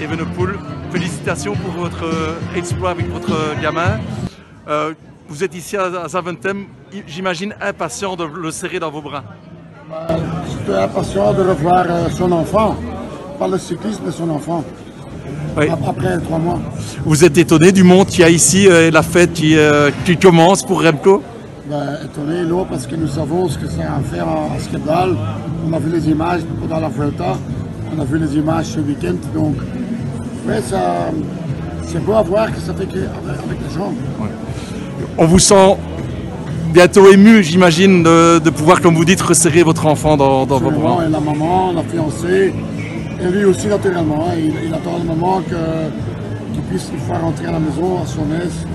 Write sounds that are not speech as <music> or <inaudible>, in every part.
Evenepoel. Félicitations pour votre euh, exploit avec votre gamin. Euh, vous êtes ici à Zaventem, j'imagine impatient de le serrer dans vos bras. J'étais impatient de revoir euh, son enfant, pas le cycliste, mais son enfant. Après trois mois. Vous êtes étonné du monde qu'il y a ici et la fête qui, commence pour Remco? Ben, Étonné, non, parce que nous savons ce que c'est à faire en, en On a vu les images pendant la Vuelta, on a vu les images ce week-end, donc c'est beau à voir que ça fait que, avec, les gens. On vous sent bientôt ému, j'imagine, de, pouvoir, comme vous dites, resserrer votre enfant dans, vos bras. Et la maman, la fiancée, et lui aussi naturellement. Hein. il, attend le moment qu'il puisse une fois rentrer à la maison à son aise,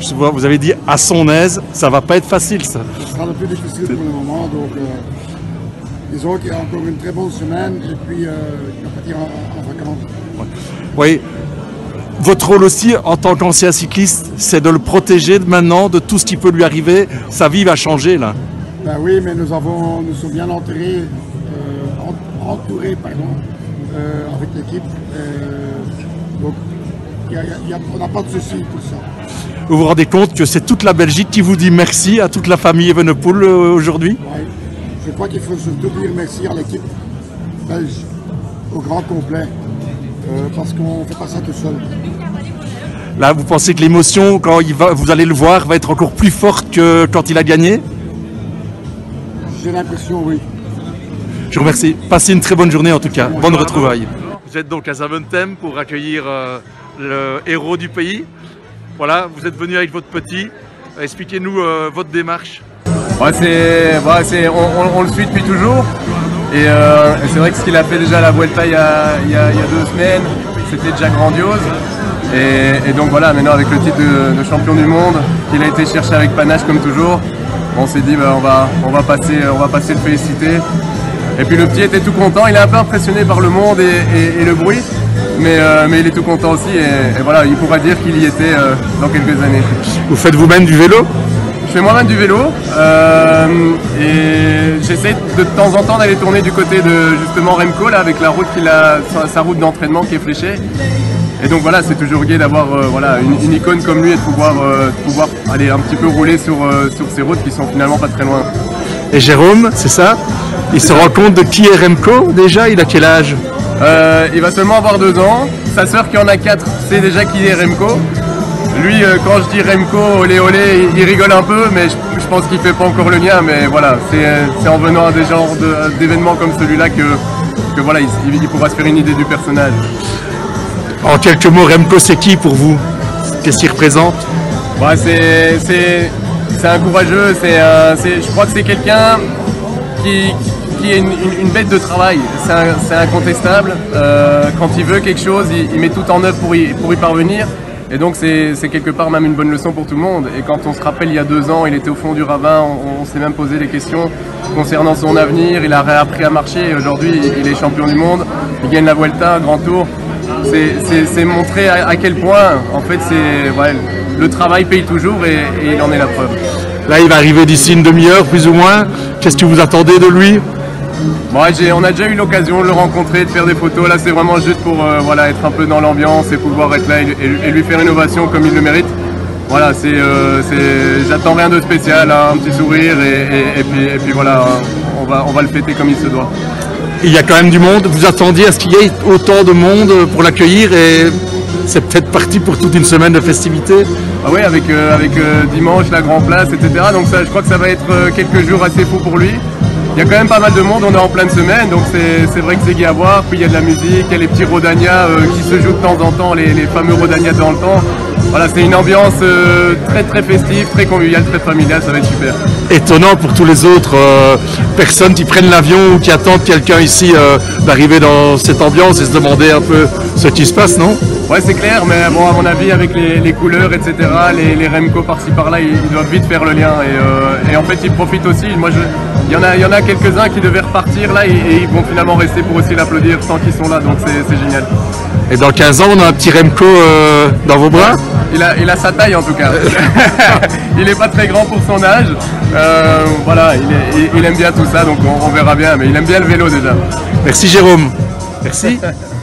Je vois, vous avez dit à son aise, ça va pas être facile ça. Ce sera le plus difficile pour le moment, donc euh, disons qu'il y a encore une très bonne semaine et puis euh, va partir en, vacances. Oui, votre rôle aussi en tant qu'ancien cycliste, c'est de le protéger maintenant de tout ce qui peut lui arriver. Sa vie va changer là. Ben oui, mais nous avons, nous sommes bien entourés, euh, entourés pardon, euh, avec l'équipe. donc, on n'a pas de soucis pour ça. Vous vous rendez compte que c'est toute la Belgique qui vous dit merci à toute la famille Evenepoel aujourd'hui? Oui, je crois qu'il faut surtout dire merci à l'équipe belge, au grand complet. Euh, parce qu'on ne fait pas ça tout seul. Là, vous pensez que l'émotion, quand il va, vous allez le voir, va être encore plus forte que quand il a gagné? J'ai l'impression, oui. Je vous remercie. Passez une très bonne journée en tout cas. Bonne retrouvaille. Vous êtes donc à Zaventem pour accueillir euh, le héros du pays. Voilà, vous êtes venu avec votre petit. Expliquez-nous euh, votre démarche. Ouais, on, le suit depuis toujours. Euh, et, c'est vrai que ce qu'il a fait déjà à la Vuelta il y a, deux semaines, c'était déjà grandiose. Et, donc voilà, maintenant avec le titre de, champion du monde, qu'il a été cherché avec panache comme toujours, on s'est dit bah, on, va, on, va passer, on va passer le féliciter. Et puis le petit était tout content, il est un peu impressionné par le monde et, le bruit, mais, euh, mais, il est tout content aussi et, voilà, il pourra dire qu'il y était euh, dans quelques années. Vous faites vous-même du vélo? Fais moi-même du vélo euh, et j'essaie de temps en temps d'aller tourner du côté de justement Remco là, avec la route qu'il a, sa route d'entraînement qui est fléchée. Et donc voilà, c'est toujours gai d'avoir euh, voilà, une, icône comme lui et de pouvoir, euh, pouvoir aller un petit peu rouler sur, sur ces routes qui sont finalement pas très loin. Et Jérôme, c'est ça? Il se rend compte de qui est Remco déjà? Il a quel âge? Il va seulement avoir deux ans. Sa sœur qui en a quatre sait déjà qui est Remco. Lui, euh, quand je dis Remco, olé olé, il, rigole un peu, mais je, pense qu'il fait pas encore le lien. Mais voilà, c'est en venant à des genres d'événements comme celui-là que, voilà, il, pourra se faire une idée du personnage. En quelques mots, Remco, c'est qui pour vous? Qu'est-ce qu'il représente? C'est un courageux, je crois que c'est quelqu'un qui, est une, bête de travail. C'est incontestable. Euh, quand il veut quelque chose, il, met tout en œuvre pour pour y parvenir. Et donc c'est quelque part même une bonne leçon pour tout le monde. Et quand on se rappelle il y a deux ans, il était au fond du ravin, on, s'est même posé des questions concernant son avenir, il a réappris à marcher et aujourd'hui il est champion du monde, il gagne la Vuelta, Grand Tour. C'est montrer à, quel point en fait c'est le travail paye toujours et, et il en est la preuve. Là il va arriver d'ici une demi-heure plus ou moins. Qu'est-ce que vous attendez de lui? On a déjà eu l'occasion de le rencontrer, de faire des photos. Là, c'est vraiment juste pour euh, voilà, être un peu dans l'ambiance et pouvoir être là et, lui faire une ovation comme il le mérite. Voilà, c'est, euh, j'attends rien de spécial, hein, un petit sourire et, puis, voilà, on va, on va le fêter comme il se doit. Il y a quand même du monde. Vous attendiez à ce qu'il y ait autant de monde pour l'accueillir et c'est peut-être parti pour toute une semaine de festivités. Ah oui, avec, euh, avec dimanche, la Grand Place, etc. Donc ça, je crois que ça va être quelques jours assez fous pour lui. Il y a quand même pas mal de monde, on est en pleine semaine, donc c'est vrai que c'est gai à voir. Puis il y a de la musique, il y a les petits Rodania euh, qui se jouent de temps en temps, les, fameux Rodania dans le temps. Voilà, c'est une ambiance euh, très très festive, très conviviale, très familiale, ça va être super. Étonnant pour tous les autres euh, personnes qui prennent l'avion ou qui attendent quelqu'un ici d'arriver dans cette ambiance et se demander un peu ce qui se passe, non? Ouais, c'est clair, mais bon, à mon avis, avec les, couleurs, etc., les, Remco par-ci par-là, ils, doivent vite faire le lien. Et, en fait, ils profitent aussi. Moi, je, il y en a, y en a quelques-uns qui devaient repartir là et, ils vont finalement rester pour aussi l'applaudir sans qu'ils sont là, donc c'est génial. Et dans 15 ans, on a un petit Remco euh, dans vos bras? Il a, il a sa taille en tout cas. <laughs> il n'est pas très grand pour son âge. Euh, voilà, il, aime bien tout ça, donc on, on verra bien, mais il aime bien le vélo déjà. Merci Jérôme. Merci. <laughs>